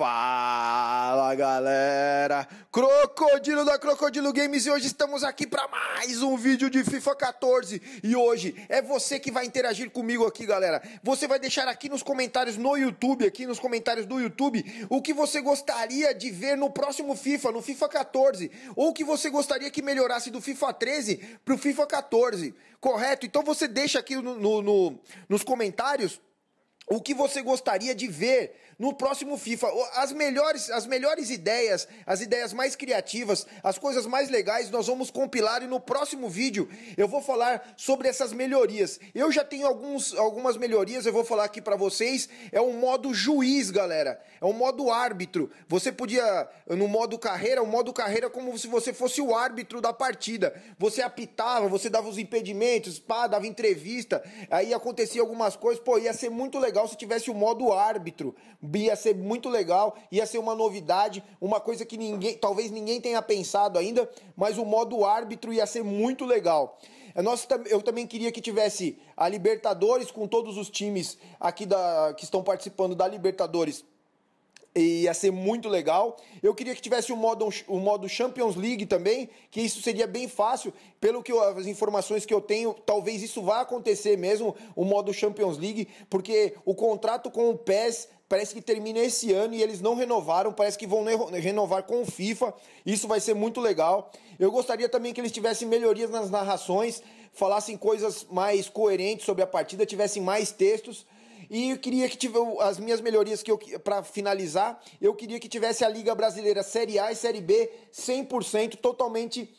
Fala galera, Crocodilo da Crocodilo Games e hoje estamos aqui para mais um vídeo de FIFA 14 e hoje é você que vai interagir comigo aqui galera, você vai deixar aqui nos comentários no YouTube, aqui nos comentários do YouTube, o que você gostaria de ver no próximo FIFA, no FIFA 14 ou o que você gostaria que melhorasse do FIFA 13 pro FIFA 14, correto? Então você deixa aqui no, no, no nos comentários o que você gostaria de ver no próximo FIFA. As melhores, as melhores ideias, as ideias mais criativas, as coisas mais legais, nós vamos compilar e no próximo vídeo eu vou falar sobre essas melhorias. Eu já tenho alguns, algumas melhorias, eu vou falar aqui para vocês. É um modo juiz, galera. É um modo árbitro. Você podia, no modo carreira, o modo carreira é como se você fosse o árbitro da partida. Você apitava, você dava os impedimentos, pá, dava entrevista, aí acontecia algumas coisas. Pô, ia ser muito legal se tivesse o modo árbitro ia ser muito legal, ia ser uma novidade, uma coisa que ninguém, talvez ninguém tenha pensado ainda, mas o modo árbitro ia ser muito legal. É, nós, eu também queria que tivesse a Libertadores com todos os times aqui da, que estão participando da Libertadores ia ser muito legal. Eu queria que tivesse o modo, o modo Champions League também, que isso seria bem fácil. Pelo que eu, as informações que eu tenho, talvez isso vá acontecer mesmo, o modo Champions League, porque o contrato com o PES parece que termina esse ano e eles não renovaram, parece que vão renovar com o FIFA. Isso vai ser muito legal. Eu gostaria também que eles tivessem melhorias nas narrações, falassem coisas mais coerentes sobre a partida, tivessem mais textos. E eu queria que tivesse as minhas melhorias que eu para finalizar, eu queria que tivesse a Liga Brasileira Série A e Série B 100% totalmente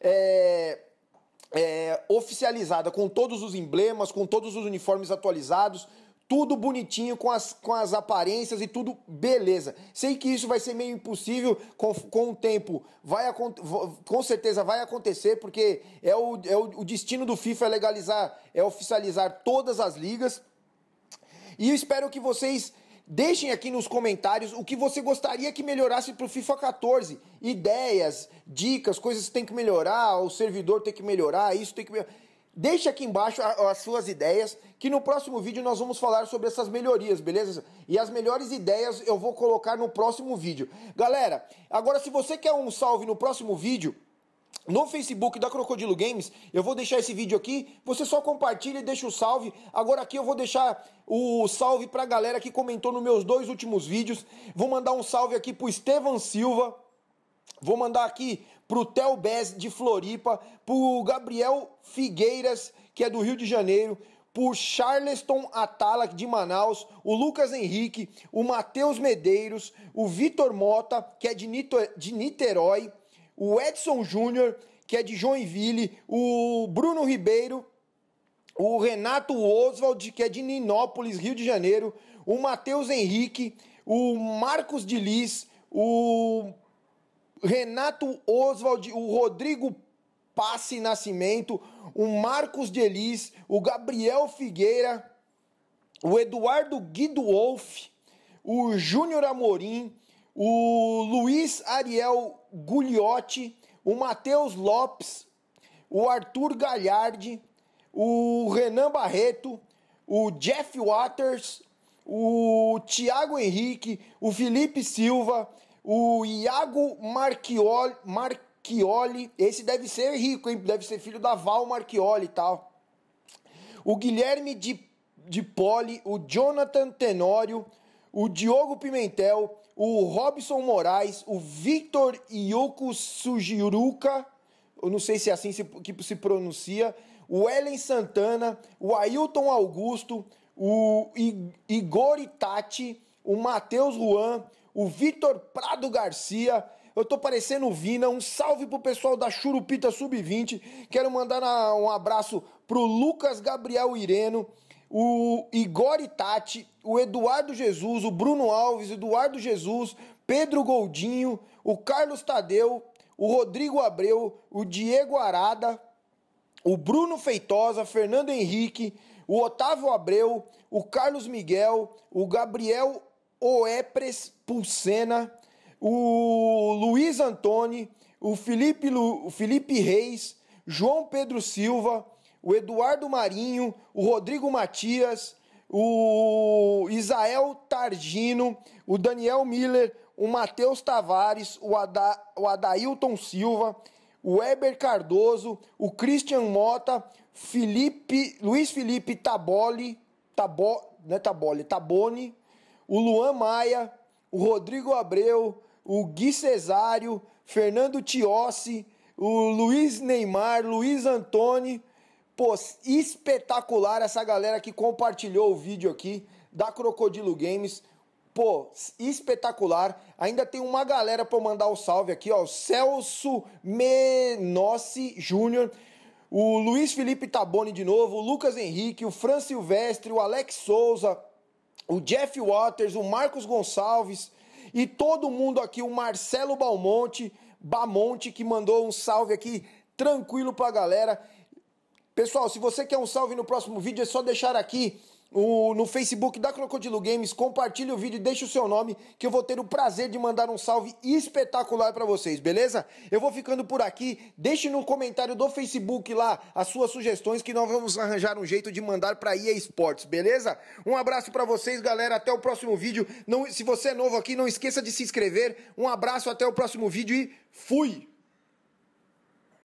é, é, oficializada, com todos os emblemas, com todos os uniformes atualizados, tudo bonitinho, com as, com as aparências e tudo beleza. Sei que isso vai ser meio impossível com, com o tempo, vai, com certeza vai acontecer, porque é o, é o, o destino do FIFA é legalizar, é oficializar todas as ligas. E eu espero que vocês deixem aqui nos comentários o que você gostaria que melhorasse para o FIFA 14. Ideias, dicas, coisas que tem que melhorar, o servidor tem que melhorar, isso tem que melhorar. Deixe aqui embaixo as suas ideias, que no próximo vídeo nós vamos falar sobre essas melhorias, beleza? E as melhores ideias eu vou colocar no próximo vídeo. Galera, agora se você quer um salve no próximo vídeo, no Facebook da Crocodilo Games, eu vou deixar esse vídeo aqui, você só compartilha e deixa o salve. Agora aqui eu vou deixar o salve pra galera que comentou nos meus dois últimos vídeos. Vou mandar um salve aqui pro Estevan Silva. Vou mandar aqui pro Theo Bez de Floripa, pro Gabriel Figueiras, que é do Rio de Janeiro, pro Charleston Atala de Manaus, o Lucas Henrique, o Matheus Medeiros, o Vitor Mota, que é de Niterói, o Edson Júnior, que é de Joinville, o Bruno Ribeiro, o Renato Oswald, que é de Ninópolis, Rio de Janeiro, o Matheus Henrique, o Marcos de Lis, o Renato Oswald, o Rodrigo Passe Nascimento, o Marcos de Elis, o Gabriel Figueira, o Eduardo Guido Wolf, o Júnior Amorim, o Luiz Ariel Gugliotti, o Matheus Lopes, o Arthur Galhardi, o Renan Barreto, o Jeff Waters, o Thiago Henrique, o Felipe Silva, o Iago Marchioli, Marchioli, esse deve ser rico, hein? deve ser filho da Val Marchioli e tal. O Guilherme de, de Poli, o Jonathan Tenório, o Diogo Pimentel, o Robson Moraes, o Victor Ioko Sujiruka, eu não sei se é assim que se pronuncia, o Ellen Santana, o Ailton Augusto, o Igor Itati, o Matheus Juan, o Vitor Prado Garcia. Eu tô parecendo Vina. Um salve pro pessoal da Churupita Sub-20. Quero mandar um abraço pro Lucas Gabriel Ireno o Igor Itati, o Eduardo Jesus, o Bruno Alves, Eduardo Jesus, Pedro Goldinho, o Carlos Tadeu, o Rodrigo Abreu, o Diego Arada, o Bruno Feitosa, Fernando Henrique, o Otávio Abreu, o Carlos Miguel, o Gabriel Oepres Pulsena, o Luiz Antoni, o Felipe, Lu, o Felipe Reis, João Pedro Silva, o Eduardo Marinho, o Rodrigo Matias, o Isael Targino, o Daniel Miller, o Matheus Tavares, o, Ada, o Adailton Silva, o Weber Cardoso, o Christian Mota, Felipe, Luiz Felipe Taboli, Tabo, não é Taboli, Taboni, o Luan Maia, o Rodrigo Abreu, o Gui Cesário, Fernando Tiossi, o Luiz Neymar, Luiz Antônio. Pô, espetacular essa galera que compartilhou o vídeo aqui da Crocodilo Games. Pô, espetacular. Ainda tem uma galera para mandar o um salve aqui, ó. Celso Menossi Júnior, o Luiz Felipe Taboni de novo, o Lucas Henrique, o Fran Silvestre, o Alex Souza, o Jeff Waters, o Marcos Gonçalves e todo mundo aqui, o Marcelo Balmonte, Bamonte, que mandou um salve aqui tranquilo pra galera. Pessoal, se você quer um salve no próximo vídeo, é só deixar aqui o, no Facebook da Crocodilo Games, compartilhe o vídeo e deixe o seu nome, que eu vou ter o prazer de mandar um salve espetacular para vocês, beleza? Eu vou ficando por aqui, deixe no comentário do Facebook lá as suas sugestões, que nós vamos arranjar um jeito de mandar para EA Sports, beleza? Um abraço para vocês, galera, até o próximo vídeo. Não, se você é novo aqui, não esqueça de se inscrever. Um abraço, até o próximo vídeo e fui!